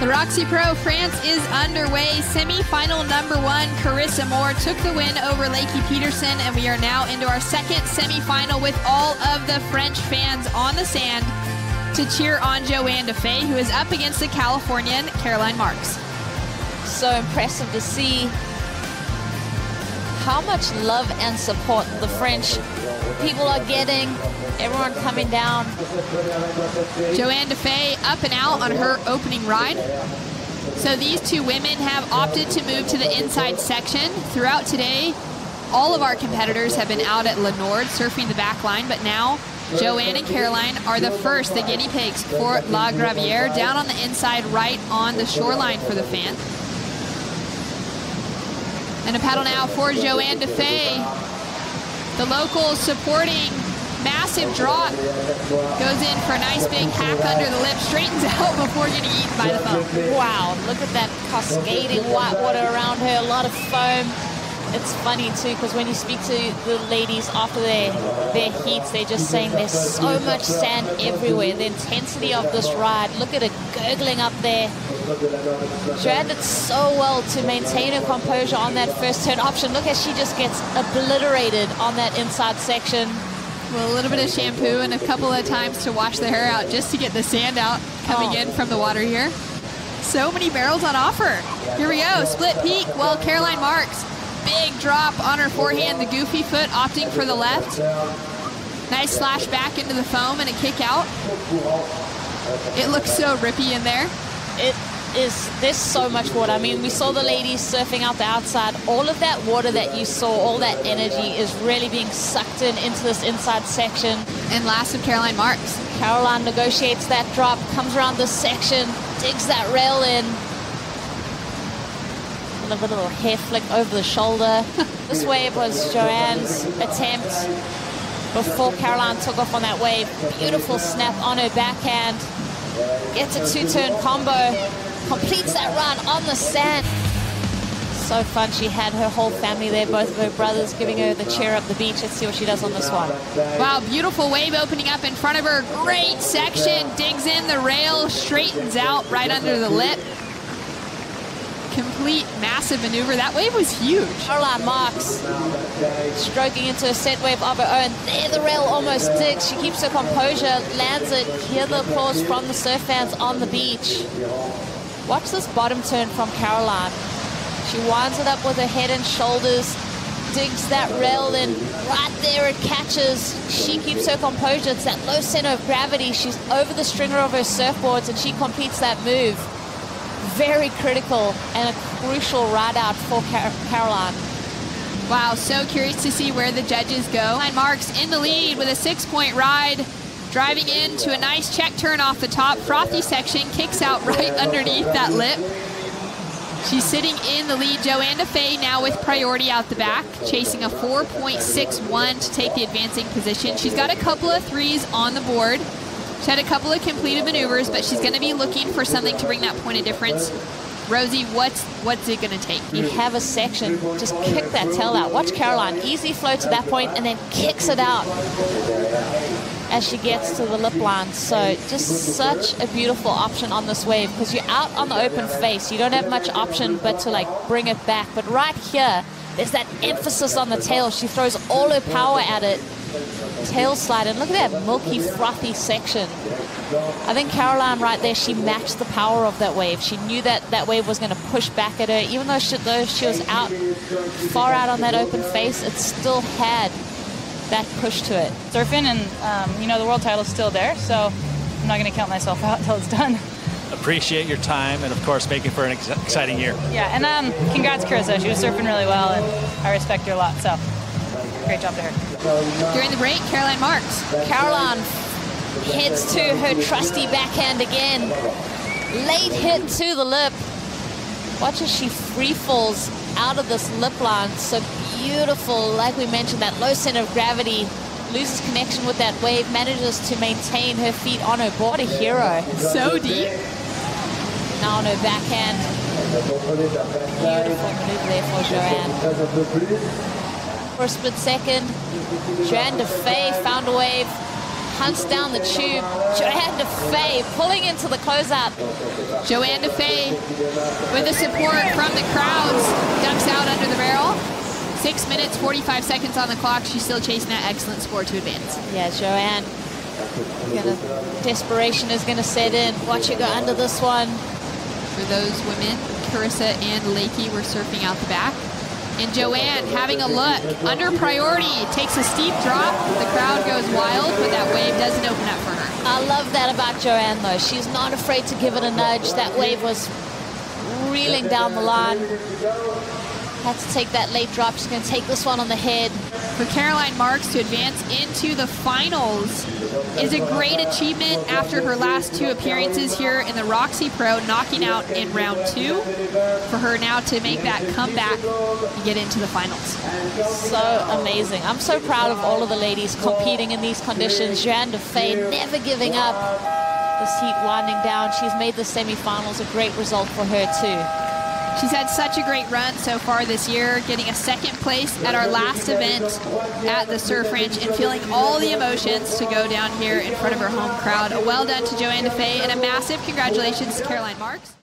The Roxy Pro France is underway. Semi-final number one, Carissa Moore took the win over Lakey Peterson, and we are now into our second semi-final with all of the French fans on the sand to cheer on Johanne Defay, who is up against the Californian Caroline Marks. So impressive to see how much love and support the French people are getting. Everyone coming down. Johanne Defay up and out on her opening ride. So these two women have opted to move to the inside section. Throughout today, all of our competitors have been out at La Nord surfing the back line, but now Johanne and Caroline are the first, the guinea pigs for La Gravière, down on the inside right on the shoreline for the fan. And a paddle now for Johanne Defay. The locals supporting massive drop. Goes in for a nice big hack under the lip, straightens out before getting eaten by the foam. Wow, look at that cascading white water around her, a lot of foam. It's funny too, because when you speak to the ladies after their, their heats, they're just saying there's so much sand everywhere. The intensity of this ride, look at it gurgling up there. Johanne did so well to maintain her composure on that first turn option. Look as she just gets obliterated on that inside section. Well, a little bit of shampoo and a couple of times to wash the hair out just to get the sand out coming oh. in from the water here. So many barrels on offer. Here we go, split peak. Well, Caroline Marks, big drop on her forehand, the goofy foot opting for the left. Nice slash back into the foam and a kick out. It looks so rippy in there. It is there's so much water. I mean, we saw the ladies surfing out the outside. All of that water that you saw, all that energy is really being sucked in into this inside section. And last of Caroline Marks. Caroline negotiates that drop, comes around this section, digs that rail in. Of a little, hair flick over the shoulder. this wave was Johanne's attempt before Caroline took off on that wave. Beautiful snap on her backhand. Gets a two-turn combo completes that run on the sand. So fun. She had her whole family there, both of her brothers giving her the cheer up the beach. Let's see what she does on this one. Wow, beautiful wave opening up in front of her. Great section. Digs in the rail, straightens out right under the lip. Complete massive maneuver. That wave was huge. Caroline Marks stroking into a set wave of her own. There the rail almost digs. She keeps her composure, lands it. Hear the applause from the surf fans on the beach. Watch this bottom turn from Caroline. She winds it up with her head and shoulders, digs that rail in. Right there it catches. She keeps her composure. It's that low center of gravity. She's over the stringer of her surfboards and she completes that move. Very critical and a crucial ride out for Car Caroline. Wow, so curious to see where the judges go. Nine marks in the lead with a six-point ride. Driving into a nice check turn off the top. Frothy section kicks out right underneath that lip. She's sitting in the lead. Johanne Defay now with priority out the back, chasing a 4.61 to take the advancing position. She's got a couple of threes on the board. She had a couple of completed maneuvers, but she's going to be looking for something to bring that point of difference. Rosy, what's what's it going to take? You have a section, just kick that tail out. Watch Caroline, easy flow to that point and then kicks it out as she gets to the lip line. So just such a beautiful option on this wave because you're out on the open face. You don't have much option but to like bring it back. But right here, there's that emphasis on the tail. She throws all her power at it. Tail slide. And look at that milky, frothy section. I think Caroline right there, she matched the power of that wave. She knew that that wave was going to push back at her. Even though she, though she was out, far out on that open face, it still had that push to it. Surfing and, um, you know, the world title's still there, so I'm not going to count myself out until it's done. Appreciate your time and, of course, making for an ex exciting year. Yeah, and um, congrats, Carissa. She was surfing really well, and I respect her a lot, so great job to her. During the break, Caroline Marks. Caroline heads to her trusty backhand again. Late hit to the lip. Watch as she free falls out of this lip line. So beautiful, like we mentioned, that low center of gravity. Loses connection with that wave, manages to maintain her feet on her board. A hero. So deep. Now on her backhand. Beautiful maneuver there for Johanne. For a split second, Johanne Defay found a wave, hunts down the tube. Johanne Defay pulling into the closeout. Johanne Defay with the support from the crowds ducks out under the barrel. Six minutes, 45 seconds on the clock. She's still chasing that excellent score to advance. Yeah, Johanne. Gonna, desperation is going to set in. Watch her go under this one. For those women, Carissa and Lakey were surfing out the back. And Johanne having a look. Under priority, takes a steep drop. The crowd goes wild, but that wave doesn't open up for her. I love that about Johanne, though. She's not afraid to give it a nudge. That wave was reeling down the line. Had to take that late drop. She's going to take this one on the head. For Caroline Marks to advance into the finals is a great achievement after her last two appearances here in the Roxy Pro, knocking out in round two. For her now to make that comeback and get into the finals. So amazing. I'm so proud of all of the ladies competing in these conditions. Johanne Defay never giving up. This heat winding down. She's made the semifinals a great result for her too. She's had such a great run so far this year, getting a second place at our last event at the Surf Ranch and feeling all the emotions to go down here in front of her home crowd. A well done to Johanne Defay and a massive congratulations to Caroline Marks.